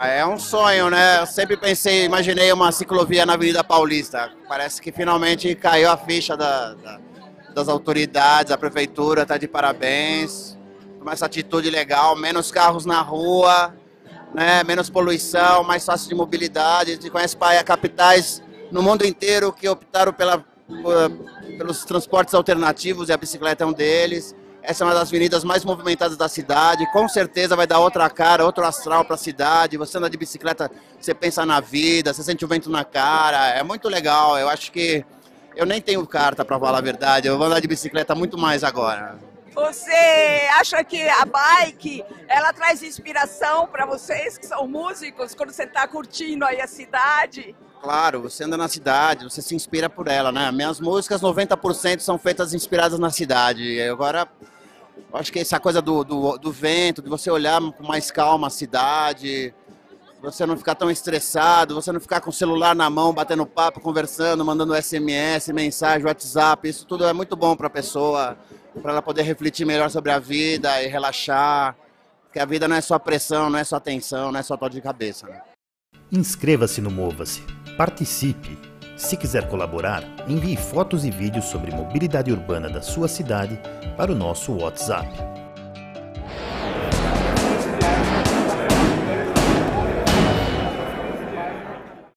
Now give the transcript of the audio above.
É um sonho, né? Eu sempre pensei, imaginei uma ciclovia na Avenida Paulista. Parece que finalmente caiu a ficha da, da, das autoridades, a prefeitura está de parabéns. Com essa atitude legal, menos carros na rua, né? menos poluição, mais fácil de mobilidade. A gente conhece capitais no mundo inteiro que optaram pela, pelos transportes alternativos e a bicicleta é um deles. Essa é uma das avenidas mais movimentadas da cidade. Com certeza vai dar outra cara, outro astral para a cidade. Você anda de bicicleta, você pensa na vida, você sente o vento na cara. É muito legal. Eu acho que eu nem tenho carta para falar a verdade. Eu vou andar de bicicleta muito mais agora. Você acha que a bike ela traz inspiração para vocês que são músicos quando você está curtindo aí a cidade? Claro, você anda na cidade, você se inspira por ela, né? Minhas músicas, 90% são feitas inspiradas na cidade. Agora, acho que essa coisa do, do, do, vento, de você olhar com mais calma a cidade, você não ficar tão estressado, você não ficar com o celular na mão, batendo papo, conversando, mandando SMS, mensagem, WhatsApp, isso tudo é muito bom para a pessoa, para ela poder refletir melhor sobre a vida e relaxar. Porque a vida não é só pressão, não é só tensão, não é só dor de cabeça. Né? Inscreva-se no Mova-se, participe. Se quiser colaborar, envie fotos e vídeos sobre mobilidade urbana da sua cidade para o nosso WhatsApp